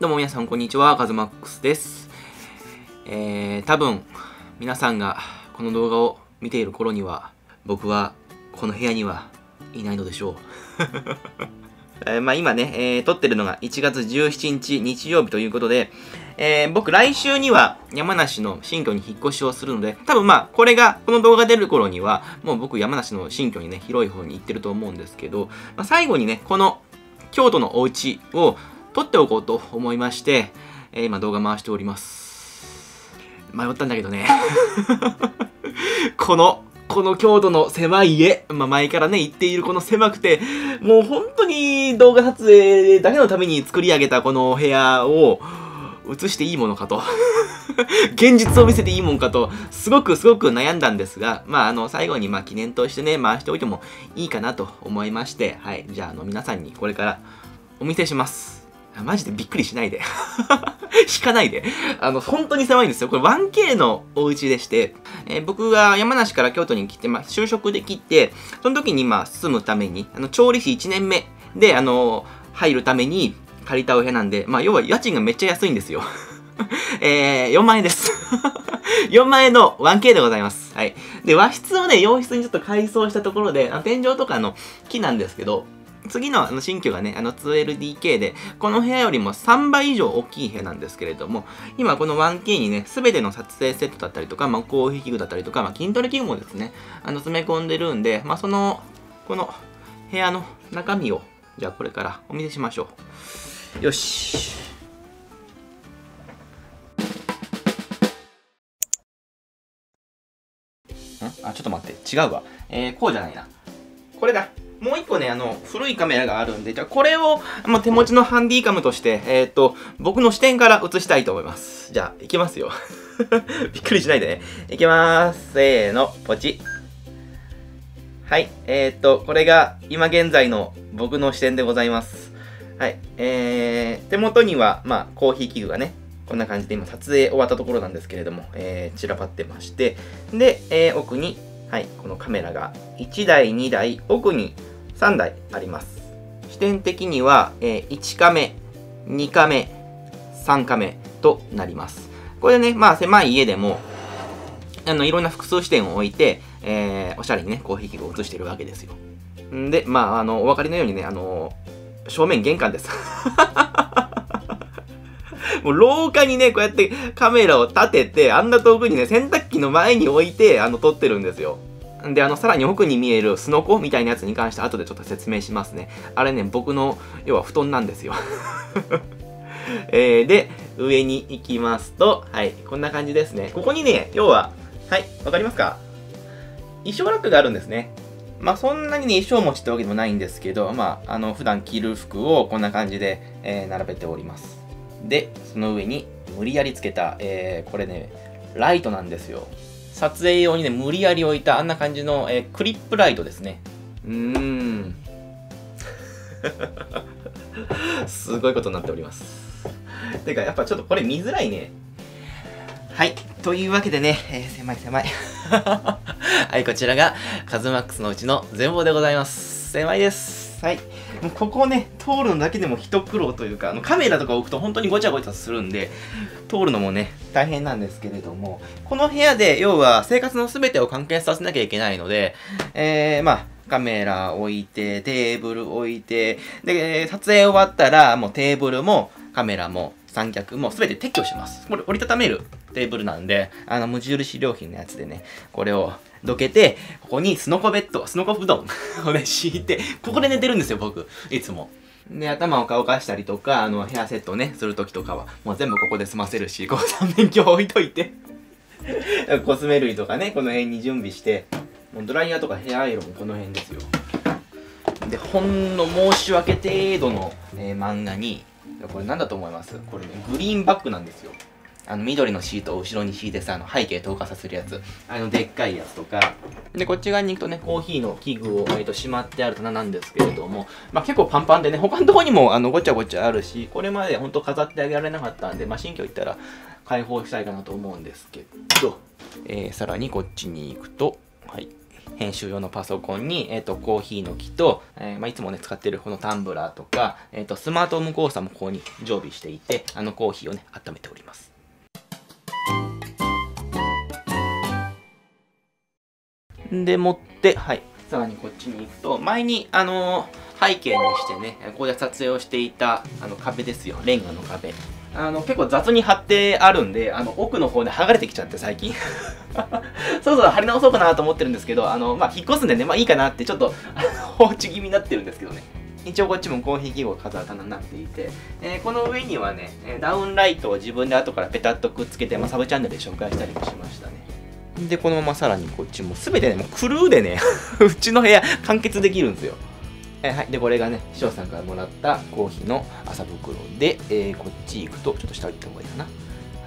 どうも皆さんこんにちは、カズマックスです。えー、多分、皆さんがこの動画を見ている頃には、僕はこの部屋にはいないのでしょう。えーまあ今ね、えー撮ってるのが1月17日日曜日ということで、えー僕来週には山梨の新居に引っ越しをするので、多分まあこれが、この動画出る頃には、もう僕山梨の新居にね、広い方に行ってると思うんですけど、まあ、最後にね、この京都のお家を撮っておこうと思いまして、えー今動画回しております。迷ったんだけどね。この、この京都の狭い家、まあ、前からね、言っているこの狭くて、もう本当に動画撮影だけのために作り上げたこのお部屋を映していいものかと。現実を見せていいもんかと、すごくすごく悩んだんですが、まあ、あの、最後にまあ記念としてね、回しておいてもいいかなと思いまして、はい。じゃあ、あの、皆さんにこれからお見せします。マジで？びっくりしないで。引かないで。あの、本当に狭いんですよ。これ 1K のお家でして、えー僕が山梨から京都に来て、まあ、就職できて、その時にまあ、住むために、あの、調理師1年目で、あの、入るために借りたお部屋なんで、まあ、要は家賃がめっちゃ安いんですよ。えー、4万円です。4万円の 1K でございます。はい。で、和室をね、洋室にちょっと改装したところで、あの天井とかの木なんですけど、次のあの新居がね、あの 2LDK で、この部屋よりも3倍以上大きい部屋なんですけれども、今この 1K にね、すべての撮影セットだったりとか、まあ、コーヒー器具だったりとか、まあ、筋トレ器具もですね、あの詰め込んでるんで、まあ、その、この部屋の中身を、じゃあこれからお見せしましょう。よし。ん？あ、ちょっと待って。違うわ。えー、こうじゃないな。これだ。もう一個ね、あの、古いカメラがあるんで、じゃあこれを、まあ、手持ちのハンディカムとして、えっ、と、僕の視点から映したいと思います。じゃあ、いきますよ。びっくりしないでね。いきまーす。せーの、ポチ。はい。えっ、と、これが今現在の僕の視点でございます。はい。えー、手元には、まあ、コーヒー器具がね、こんな感じで今撮影終わったところなんですけれども、えー、散らばってまして、で、えー奥に、はい、このカメラが1台、2台、奥に3台あります。視点的には、えー1カメ、2カメ、3カメとなります。これね、まあ狭い家でも、あの、いろんな複数視点を置いて、えーおしゃれにね、コーヒー器具を映してるわけですよ。んで、まあ、あの、お分かりのようにね、あの、正面玄関です。もう廊下にね、こうやってカメラを立てて、あんな遠くにね、洗濯機の前に置いて、あの、撮ってるんですよ。で、あの、さらに奥に見えるスノコみたいなやつに関して後でちょっと説明しますね。あれね、僕の、要は布団なんですよ。えー、で、上に行きますと、はい、こんな感じですね。ここにね、要は、はい、わかりますか？衣装ラックがあるんですね。まあそんなにね、衣装持ちってわけでもないんですけど、まあ、あの、普段着る服をこんな感じで、えー並べております。で、その上に無理やりつけた、えーこれね、ライトなんですよ。撮影用にね、無理やり置いたあんな感じの、えークリップライトですね。うーん。すごいことになっております。てか、やっぱちょっとこれ見づらいね。はい。というわけでね、えー狭い狭い。はい、こちらがカズマックスのうちの全貌でございます。狭いです。はい。もうここね、通るのだけでも一苦労というか、あのカメラとか置くと本当にごちゃごちゃするんで、通るのもね、大変なんですけれども、この部屋で、要は生活の全てを完結させなきゃいけないので、えー、まあ、カメラ置いて、テーブル置いて、で、撮影終わったら、もうテーブルもカメラも三脚も全て撤去します。これ折りたためるテーブルなんで、あの、無印良品のやつでね、これをどけて、ここにスノコベッド、スノコ布団をね、敷いて、ここで寝てるんですよ、僕。いつも。で、頭を乾かしたりとか、あの、ヘアセットね、するときとかは、もう全部ここで済ませるし、こう三面鏡置いといて、コスメ類とかね、この辺に準備して、もうドライヤーとかヘアアイロンもこの辺ですよ。で、ほんの申し訳程度の、えー漫画に、これなんだと思います？これね、グリーンバックなんですよ。あの、緑のシートを後ろに敷いてさ、あの、背景透過させるやつ。あの、でっかいやつとか。で、こっち側に行くとね、コーヒーの器具を、えー、としまってある棚なんですけれども、まあ、結構パンパンでね、他のとこにも、あの、ごちゃごちゃあるし、これまでほんと飾ってあげられなかったんで、まあ、新居行ったら開放したいかなと思うんですけど、えー、さらにこっちに行くと、はい。編集用のパソコンに、えっ、ー、と、コーヒーの木と、えー、まあ、いつもね、使ってるこのタンブラーとか、えっ、と、スマートムコースターもここに常備していて、あのコーヒーをね、温めております。でもって、はい。さらにこっちに行くと、前に、あのー、背景にしてね、ここで撮影をしていた、あの、壁ですよ。レンガの壁。あの、結構雑に貼ってあるんで、あの、奥の方で剥がれてきちゃって、最近。そろそろ貼り直そうかなと思ってるんですけど、あの、まあ、引っ越すんでね、まあいいかなって、ちょっと、放置気味になってるんですけどね。一応こっちもコーヒー記号飾る棚になっていて、えー、この上にはね、ダウンライトを自分で後からペタッとくっつけて、まあ、サブチャンネルで紹介したりもしましたね。で、このままさらにこっちも全てね、もうクルーでね うちの部屋完結できるんですよ。え、はい。で、これがね、師匠さんからもらったコーヒーの朝袋で、えー、こっち行くと、ちょっと下行った方がいいかな。は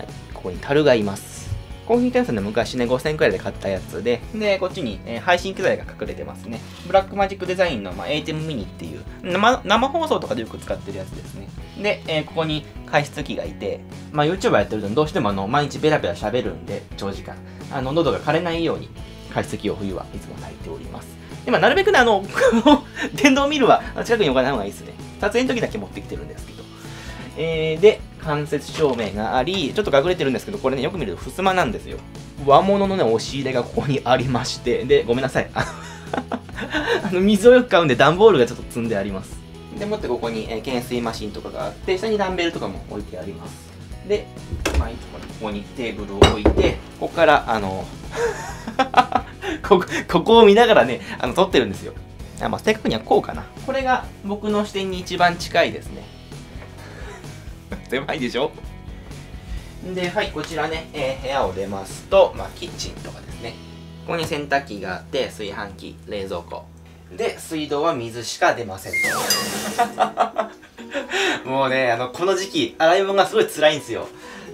い。ここに樽がいます。コーヒー店さんで昔ね、5000円くらいで買ったやつで、で、こっちに、えー、配信機材が隠れてますね。ブラックマジックデザインの、まあ、ATEM mini っていう生、生放送とかでよく使ってるやつですね。で、えー、ここに加湿器がいて、まあ、YouTuber やってるとどうしてもあの、毎日ベラベラ喋るんで、長時間。あの、喉が枯れないように、加湿器を冬はいつも炊いております。で、まあ、なるべくね、あの、電動ミルは近くに置かない方がいいですね。撮影の時だけ持ってきてるんですけど。えー、で、間接照明があり、ちょっと隠れてるんですけど、これね、よく見ると襖なんですよ。和物のね、押し入れがここにありまして、で、ごめんなさい。あの、水をよく買うんで、段ボールがちょっと積んであります。でもってここに、えー、懸垂マシンとかがあって、下にダンベルとかも置いてあります。で、まあ、ここにテーブルを置いて、ここから、あの こ、ここを見ながらね、あの、撮ってるんですよ。あまあ、正確にはこうかな。これが僕の視点に一番近いですね。狭いでしょ？で、はい、こちらね、えー、部屋を出ますと、まあ、キッチンとかですね。ここに洗濯機があって、炊飯器、冷蔵庫。で、水道は水しか出ませんもうね、あの、この時期、洗い物がすごい辛いんですよ。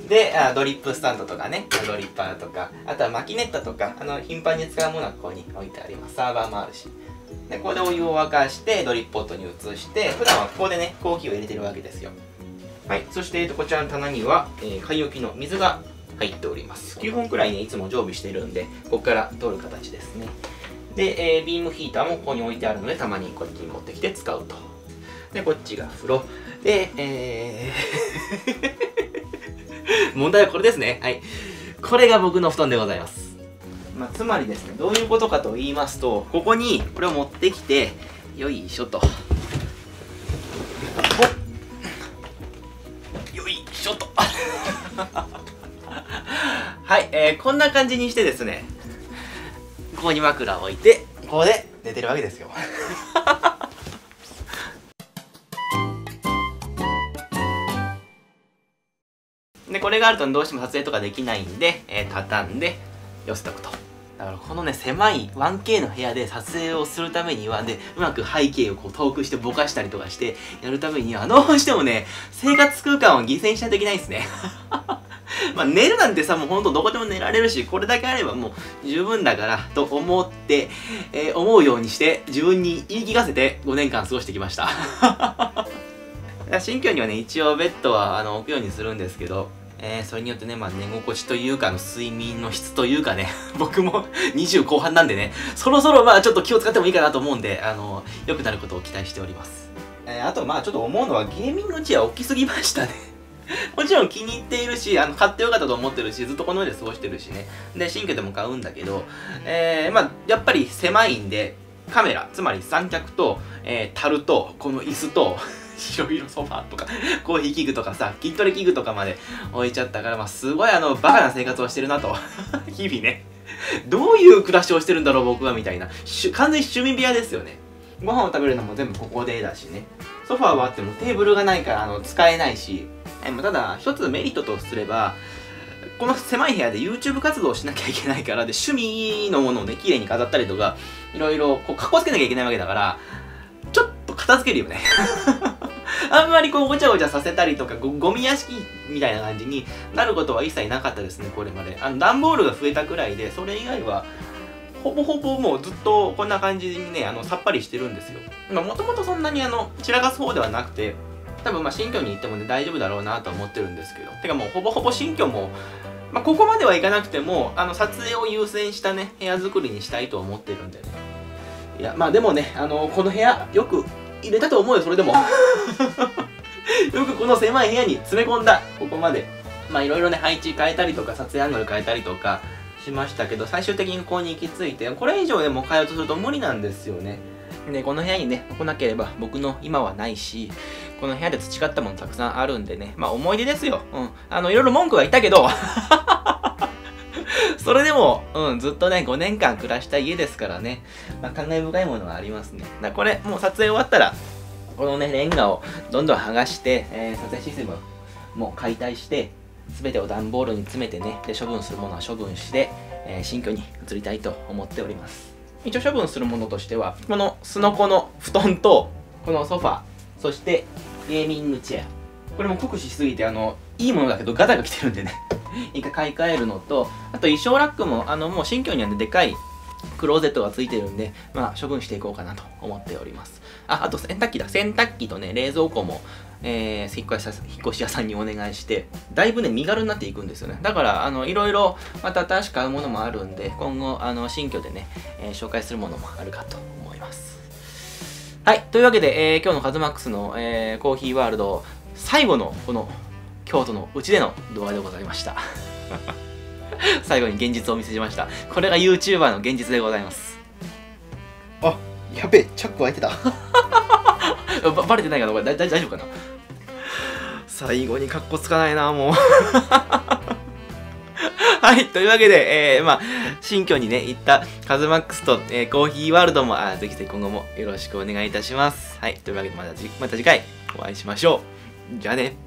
であ、ドリップスタンドとかね、ドリッパーとか、あとはマキネットとか、あの、頻繁に使うものはここに置いてあります。サーバーもあるし。で、ここでお湯を沸かして、ドリップポットに移して、普段はここでね、コーヒーを入れてるわけですよ。はい、そして、えっとこちらの棚には、えー、買い置きの水が入っております。9本くらいね、いつも常備してるんで、ここから取る形ですね。で、えー、ビームヒーターもここに置いてあるので、たまにこっちに持ってきて使うと。で、こっちが風呂。で、えー 問題はこれですね。はい。これが僕の布団でございます。まあ、つまりですね、どういうことかと言いますと、ここにこれを持ってきて、よいしょと。ちょっと はい、えー、こんな感じにしてですねここに枕を置いてここで寝てるわけですよ でこれがあるとどうしても撮影とかできないんで、えー、畳んで寄せとくと。だからこのね狭い 1K の部屋で撮影をするためにはでうまく背景をこう遠くしてぼかしたりとかしてやるためにはどうしてもね生活空間を犠牲しないといけないですね。まあ寝るなんてさもうほんとどこでも寝られるしこれだけあればもう十分だからと思って、えー、思うようにして自分に言い聞かせて5年間過ごしてきました。新居にはね一応ベッドはあの置くようにするんですけどえー、それによってね、まあ、寝心地というか、の睡眠の質というかね、僕も20後半なんでね、そろそろまあちょっと気を使ってもいいかなと思うんで、あの、良くなることを期待しております。えー、あとまあちょっと思うのはゲーミングチェア大きすぎましたね もちろん気に入っているし、あの、買ってよかったと思ってるし、ずっとこの上で過ごしてるしね。で、新居でも買うんだけど、えー、まあやっぱり狭いんで、カメラ、つまり三脚と、えー、樽と、この椅子と、白色ソファーとか、コーヒー器具とかさ、筋トレ器具とかまで置いちゃったから、まあ、すごいあの、バカな生活をしてるなと。日々ね。どういう暮らしをしてるんだろう、僕は、みたいな。完全に趣味部屋ですよね。ご飯を食べるのも全部ここでだしね。ソファーはあってもテーブルがないから、あの、使えないし。ただ、一つメリットとすれば、この狭い部屋で YouTube 活動をしなきゃいけないから、で、趣味のものをね、綺麗に飾ったりとか、いろいろ、こう、格好つけなきゃいけないわけだから、ちょっと片付けるよね あんまりこうごちゃごちゃさせたりとかゴミ屋敷みたいな感じになることは一切なかったですねこれまで。あの段ボールが増えたくらいでそれ以外はほぼほぼもうずっとこんな感じにねあのさっぱりしてるんですよ。まあもともとそんなにあの散らかす方ではなくて多分まあ新居に行ってもね大丈夫だろうなと思ってるんですけど。てかもうほぼほぼ新居もまあ、ここまではいかなくてもあの撮影を優先したね部屋作りにしたいと思ってるんで。ねいやまあでもねあのこの部屋よく入れたと思うよそれでも。よくこの狭い部屋に詰め込んだ。ここまで。まあいろいろね配置変えたりとか撮影アングル変えたりとかしましたけど最終的にここに行き着いてこれ以上でも変えようとすると無理なんですよね。でこの部屋にね来なければ僕の今はないしこの部屋で培ったものたくさんあるんでね。まあ思い出ですよ。うん。あのいろいろ文句は言ったけど。それでも、うん、ずっとね、5年間暮らした家ですからね、まあ、感慨深いものがありますね。だこれ、もう撮影終わったら、このね、レンガをどんどん剥がして、えー、撮影システムも解体して、全てを段ボールに詰めてね、で処分するものは処分して、えー、新居に移りたいと思っております。一応処分するものとしては、このすのこの布団と、このソファ、そしてゲーミングチェア。これも酷使しすぎて、あの、いいものだけどガタが来てるんでね 一回買い替えるのと、あと衣装ラックも、あの、もう新居にはね、でかいクローゼットがついてるんで、まあ、処分していこうかなと思っております。あ、あと洗濯機だ。洗濯機とね、冷蔵庫も、えー、引っ越し引っ越し屋さんにお願いして、だいぶね、身軽になっていくんですよね。だから、あの、いろいろ、また新しく買うものもあるんで、今後、あの、新居でね、えー、紹介するものもあるかと思います。はい。というわけで、えー、今日のカズマックスの、えー、コーヒーワールド、最後の、この、京都のうちでの動画でございました。最後に現実をお見せしました。これが YouTuber の現実でございます。あ、やべえ、チャック開いてた。ばバレてないかな？これ大大丈夫かな？最後にカッコつかないな、もう。はい、というわけで、えー、まあ、新居にね、行ったカズマックスと、えー、コーヒーワールドも、あぜひぜひ今後もよろしくお願いいたします。はい、というわけでまたまた次回お会いしましょう。じゃあね。